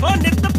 hundred, hundred,